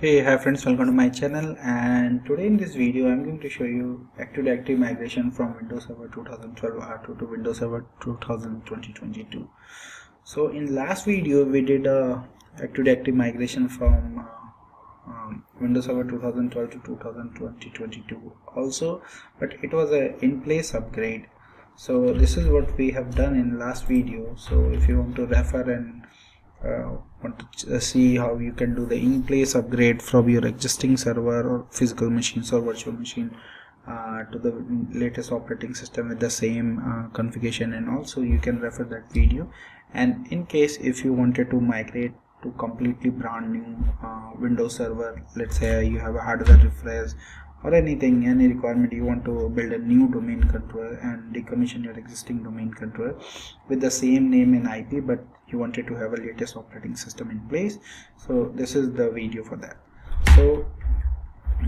Hey, hi friends, welcome to my channel. And today in this video I'm going to show you Active Directory migration from Windows Server 2012 R2 to Windows Server 2022. So in last video we did a Active Directory migration from uh, um, Windows Server 2012 to 2020 2022 also but it was a in-place upgrade. So this is what we have done in last video. So if you want to refer and uh, want to uh, see how you can do the in-place upgrade from your existing server or physical machines or virtual machine uh, to the latest operating system with the same uh, configuration. And also you can refer that video. And in case if you wanted to migrate to completely brand new uh, Windows server let's say you have a hardware refresh or anything any requirement you want to build a new domain controller and decommission your existing domain controller with the same name and IP but you wanted to have a latest operating system in place. So this is the video for that. So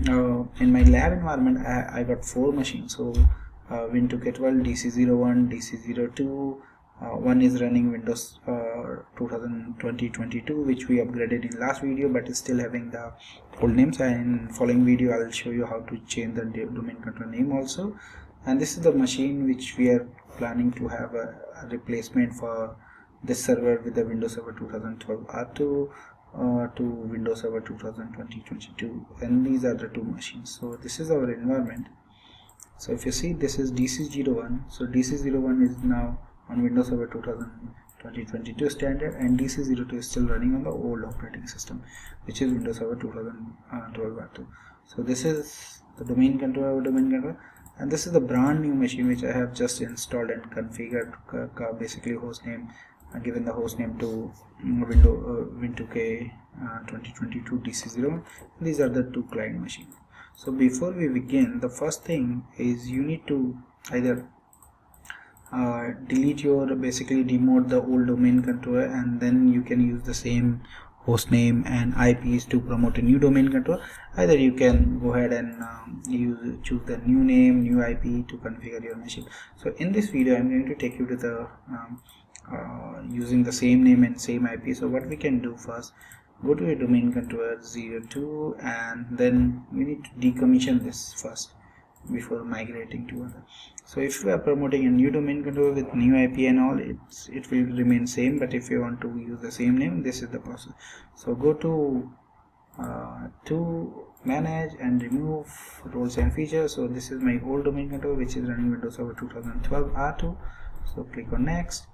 uh, in my lab environment I, I got four machines. So uh, Win2K12 DC01 DC02 uh, one is running Windows uh, 2020-22 which we upgraded in last video but is still having the old names. And in following video I'll show you how to change the domain controller name also. And this is the machine which we are planning to have a, a replacement for this server with the Windows Server 2012 R2 uh, to Windows Server 2020-22 and these are the two machines. So this is our environment. So if you see this is DC01 so DC01 is now on Windows Server 2020-22 standard and DC02 is still running on the old operating system which is Windows Server 2012 R2 so this is the domain controller domain controller and this is the brand new machine which I have just installed and configured uh, basically hostname uh, given the hostname to mm, window uh, win2k uh, 2022 dc0 these are the two client machines. So before we begin the first thing is you need to either uh, delete your basically demote the old domain controller and then you can use the same host name and IPs to promote a new domain controller. Either you can go ahead and um, use choose the new name new IP to configure your machine. So in this video I'm going to take you to the um, uh, using the same name and same IP so what we can do first go to your domain controller 02 and then we need to decommission this first before migrating to other. So if you are promoting a new domain controller with new ip and all it's it will remain same but if you want to use the same name this is the process. So go to uh, to manage and remove roles and features. So this is my old domain controller which is running windows server 2012 r2 so click on next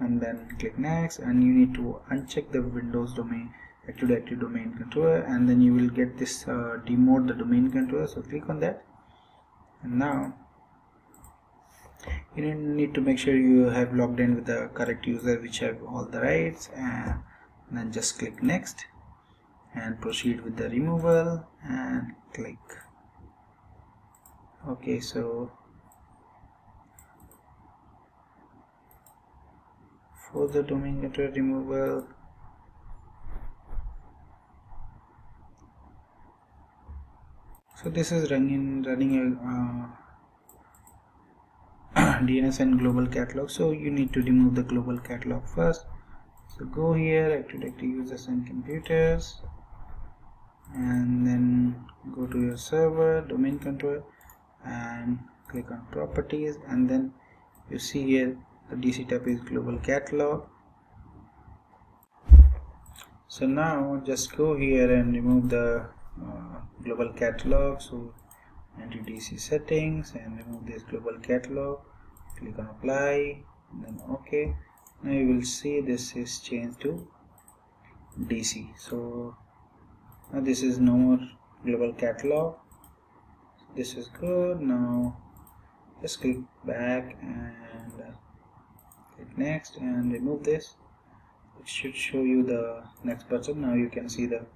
and then click next and you need to uncheck the windows domain active directory domain controller and then you will get this uh, demote the domain controller. So click on that and now you need to make sure you have logged in with the correct user which have all the rights and then just click next and proceed with the removal and click. Okay so for the domain controller removal so this is running running a uh, DNS and global catalog. So you need to remove the global catalog first. So go here active directory users and computers. And then go to your server domain controller and click on properties. And then you see here the DC tab is global catalog. So now just go here and remove the uh, global catalog. So enter DC settings and remove this global catalog. Click on apply then ok. Now you will see this is changed to DC so now this is no more global catalog. This is good. Now just click back and click next and remove this. It should show you the next button. Now you can see the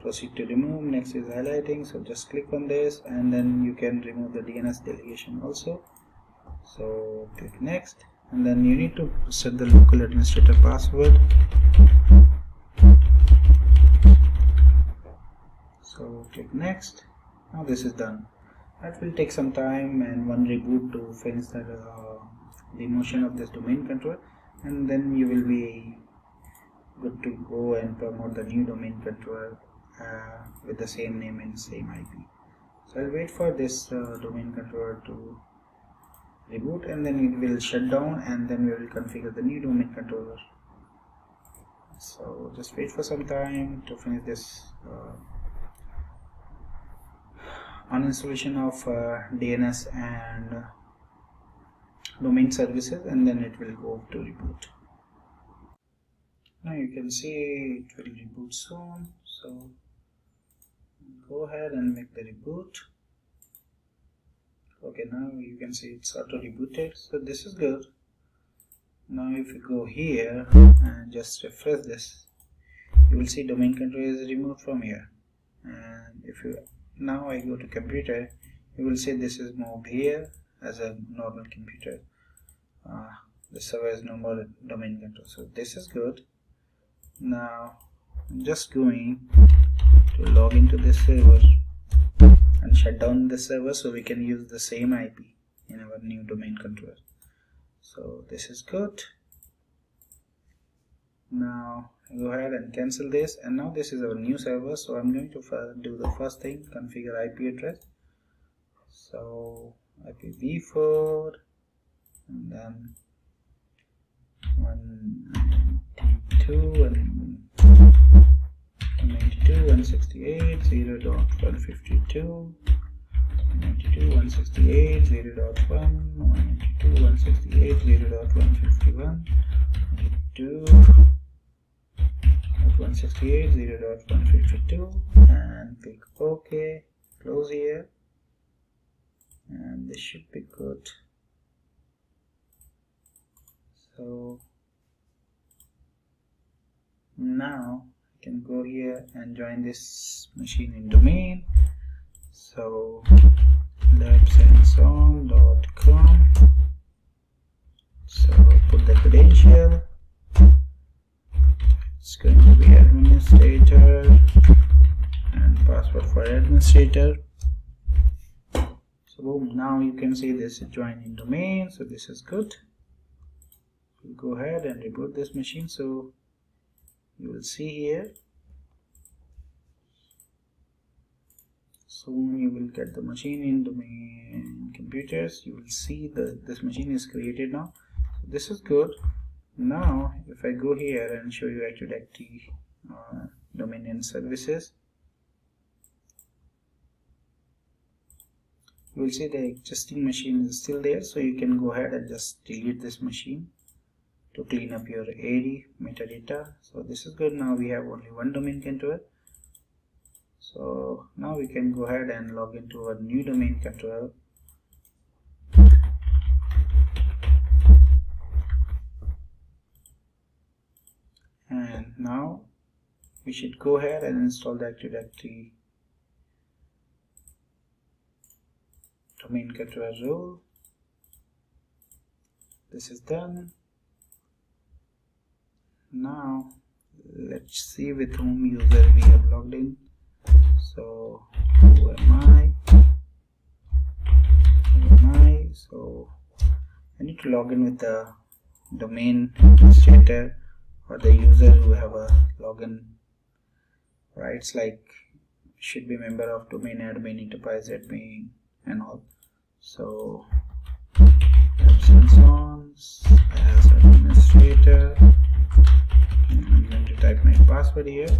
proceed to remove. Next is highlighting. So just click on this and then you can remove the DNS delegation also. So click next. And then you need to set the local administrator password. So click next. Now this is done. That will take some time and one reboot to finish the, uh, demotion of this domain controller and then you will be good to go and promote the new domain controller uh, with the same name and same IP so I'll wait for this uh, domain controller to reboot and then it will shut down and then we will configure the new domain controller. So just wait for some time to finish this uh, uninstallation of uh, DNS and domain services and then it will go to reboot. Now you can see it will reboot soon so go ahead and make the reboot. Okay now you can see it's auto rebooted so this is good. Now if you go here and just refresh this you will see domain controller is removed from here. And if you now I go to computer you will see this is moved here as a normal computer. Uh, the server is no more domain control so this is good. Now I'm just going log into this server and shut down the server so we can use the same IP in our new domain controller. So this is good. Now go ahead and cancel this. And now this is our new server. So I'm going to do the first thing configure IP address. So IPv4 and then 192 and 152 192 168 0 dot 1 192 168 0 dot 151 2 168.0.152 and click OK close here and this should be good. So now I can go here and join this machine in domain so labsandson.com so put the credential. It's going to be administrator and password for administrator. So boom now you can see this joining domain so this is good. We'll go ahead and reboot this machine so you will see here soon you will get the machine in domain computers. You will see that this machine is created now. So this is good. Now if I go here and show you Directory uh, domain and services you will see the existing machine is still there. So you can go ahead and just delete this machine to clean up your AD metadata. So this is good. Now we have only one domain controller so now we can go ahead and log into our new domain controller And now we should go ahead and install the Active Directory domain controller role this is done. Now let's see with whom user we have logged in so who am I? Who am I? So I need to log in with the domain administrator or the user who have a login rights like should be member of domain admin enterprise admin and all. So absence as administrator. I'm going to type my password here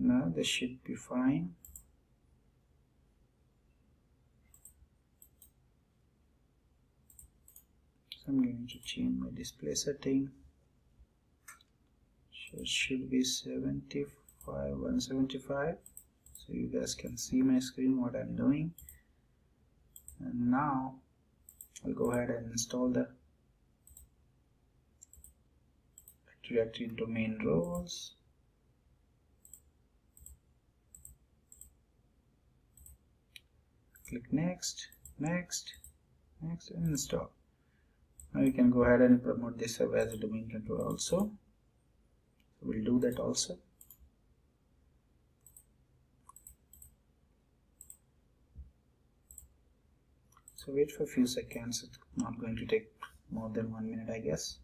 now this should be fine. So I'm going to change my display setting. So it should be 75 175 so you guys can see my screen what I'm doing. And now I'll go ahead and install the directory domain roles click next next next and install. Now you can go ahead and promote this as a domain controller also. We'll do that also. So wait for a few seconds. It's not going to take more than one minute I guess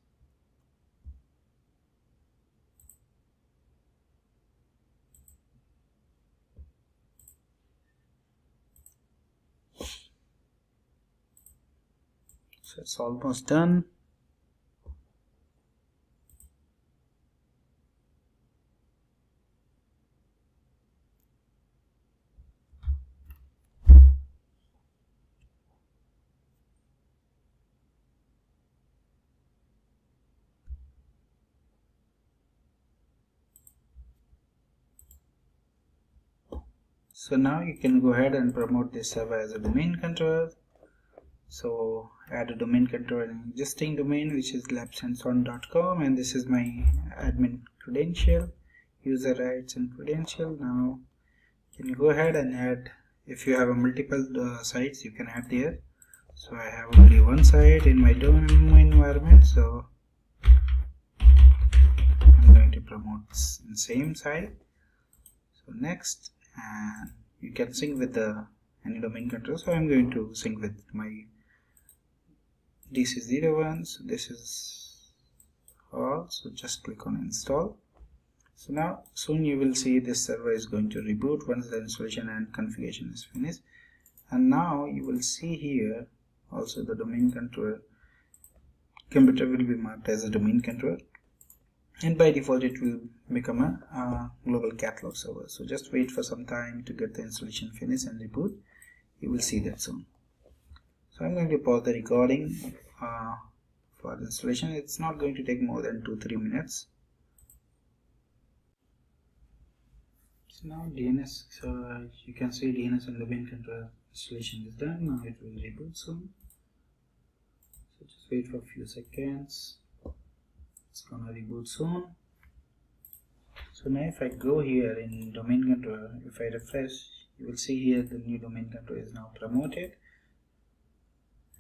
so it's almost done. So now you can go ahead and promote this server as a domain controller so add a domain controller existing domain which is labsandson.com and this is my admin credential user rights and credential. Now you can go ahead and add if you have a multiple uh, sites you can add there. So I have only one site in my domain environment so I'm going to promote the same site. So next and you can sync with the any domain controller so i'm going to sync with my dc01 so this is all so just click on install. So now soon you will see this server is going to reboot once the installation and configuration is finished. And now you will see here also the domain controller computer will be marked as a domain controller and by default it will become a uh, global catalog server. So just wait for some time to get the installation finished and reboot. You will see that soon so i'm going to pause the recording uh, for the installation it's not going to take more than two three minutes. So now dns so you can see dns and domain controller installation is done. Now it will reboot soon. So just wait for a few seconds. It's gonna reboot soon. So now if I go here in domain controller if I refresh you will see here the new domain controller is now promoted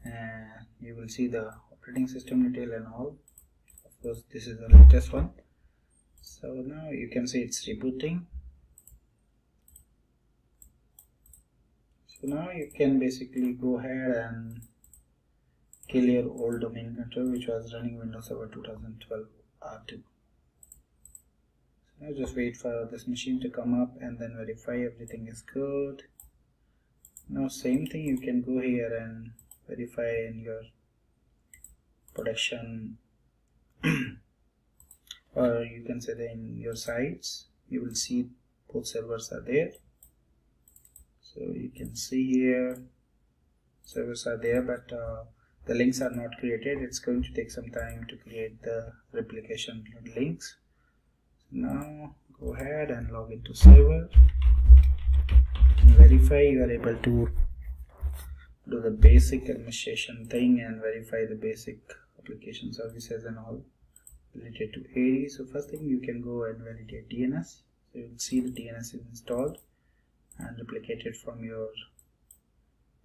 and you will see the operating system detail and all of course this is the latest one so now you can see it's rebooting so now you can basically go ahead and kill your old domain controller which was running Windows Server 2012 R2. So now just wait for this machine to come up and then verify everything is good. Now same thing you can go here and verify in your production or you can say that in your sites you will see both servers are there. So you can see here servers are there but uh, the links are not created. It's going to take some time to create the replication links. So now go ahead and log into server. And verify you are able to do the basic administration thing and verify the basic application services and all related to AD. So first thing you can go and validate DNS. So you will see the DNS is installed and replicated from your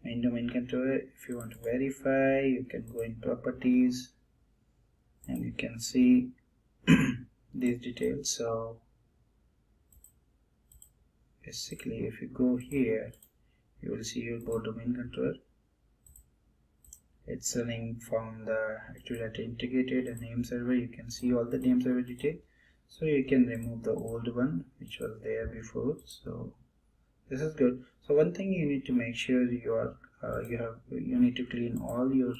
main domain controller if you want to verify you can go in properties and you can see these details so basically if you go here you will see your board domain controller it's running from the Active Directory integrated name server. You can see all the name server detail. So you can remove the old one which was there before. So this is good. So one thing you need to make sure you are uh, you have you need to clean all your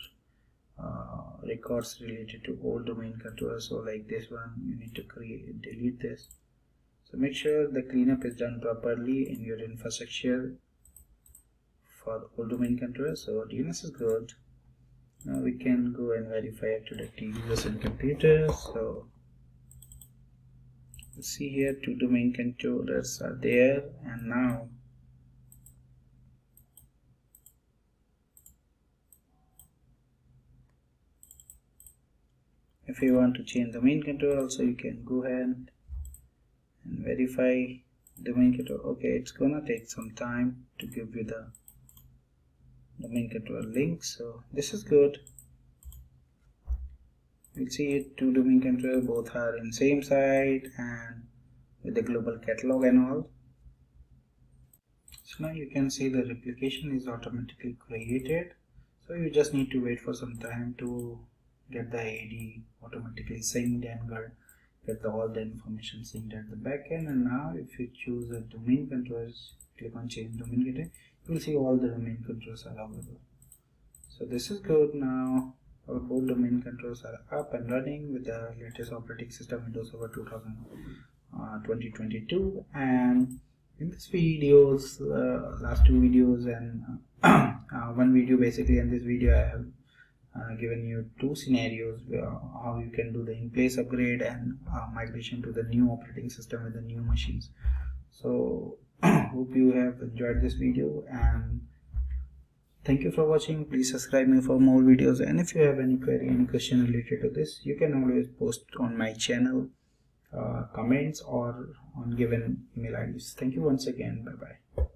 uh, records related to old domain controller. So like this one you need to create delete this. So make sure the cleanup is done properly in your infrastructure for old domain controller. So DNS is good now we can go and verify active users and computers so see here two domain controllers are there and now if you want to change the main controller also you can go ahead and verify domain controller okay it's gonna take some time to give you the domain controller link. So this is good. You'll see it. Two domain controller both are in same site and with the global catalog and all. So now you can see the replication is automatically created. So you just need to wait for some time to get the AD automatically synced and get, the, all the information synced at the backend and now if you choose a domain controllers click on change domain controller you will see all the domain controls are available. So this is good now. Our both domain controls are up and running with the latest operating system windows server 2000 uh, 2022 and in this videos uh, last two videos and uh, one video basically in this video i have uh, given you two scenarios where, how you can do the in-place upgrade and uh, migration to the new operating system with the new machines. So hope you have enjoyed this video and thank you for watching. Please subscribe me for more videos. And if you have any query any question related to this you can always post on my channel uh, comments or on given email IDs thank you once again. Bye bye